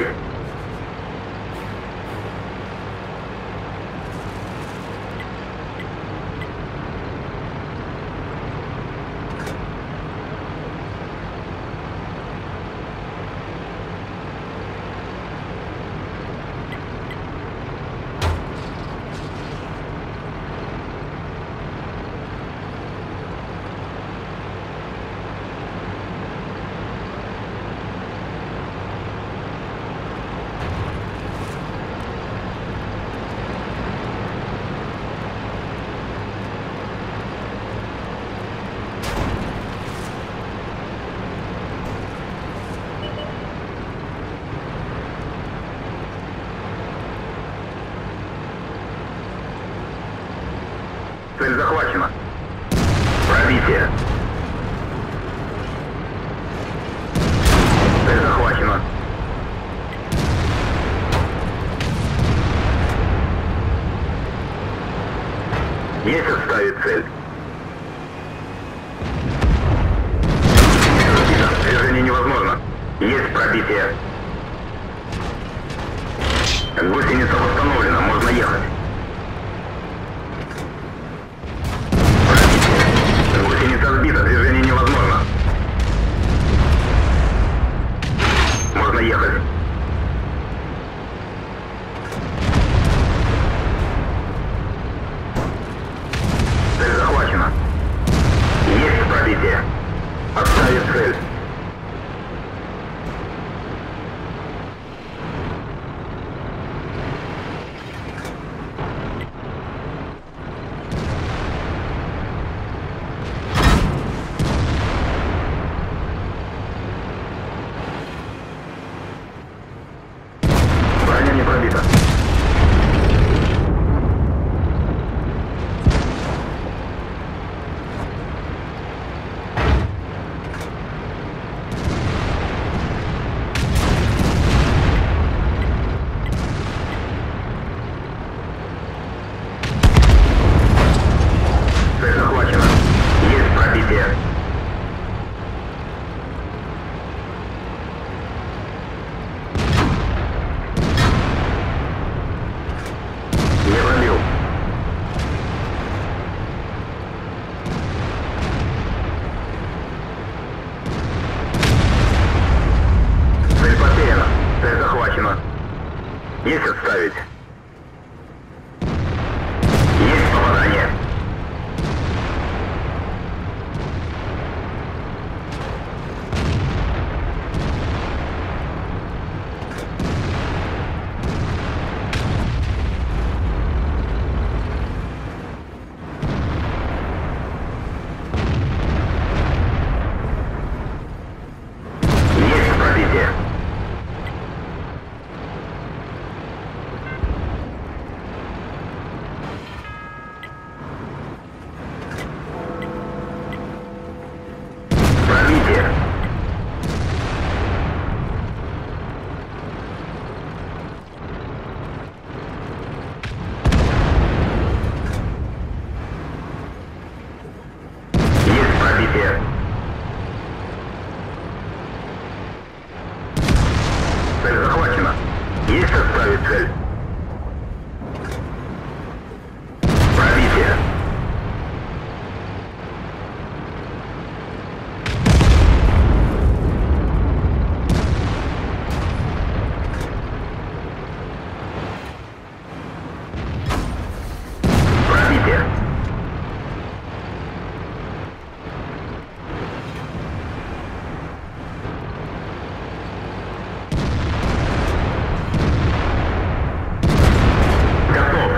here. Цель захвачена. Пробитие. Цель захвачена. Есть отставить цель. Движение невозможно. Есть пробитие. Гусеница восстановлена, можно ехать. Есть отставить цель. Пробитие. Пробитие. Готов.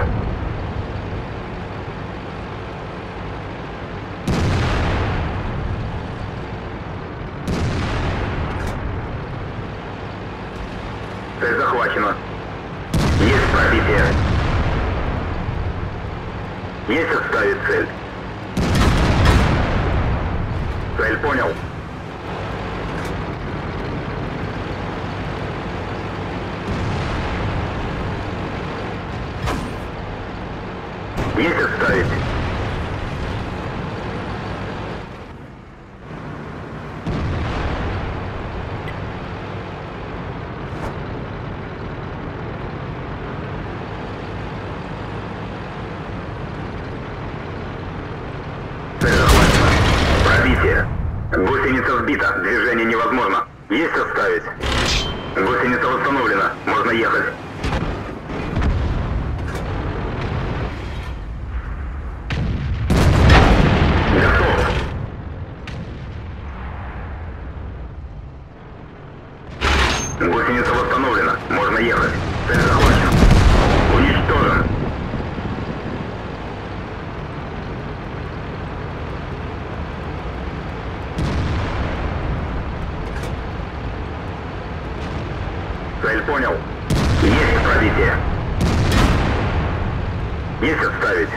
Цель захвачена. Есть пробитие. Есть отставить цель. Цель понял. Есть отставить. Есть оставить. Гусеница восстановлена. Можно ехать. Готов. Гусеница восстановлена. Можно ехать. Цель захвачена. Уничтожен. Цель понял. Есть пробитие. Есть отставить.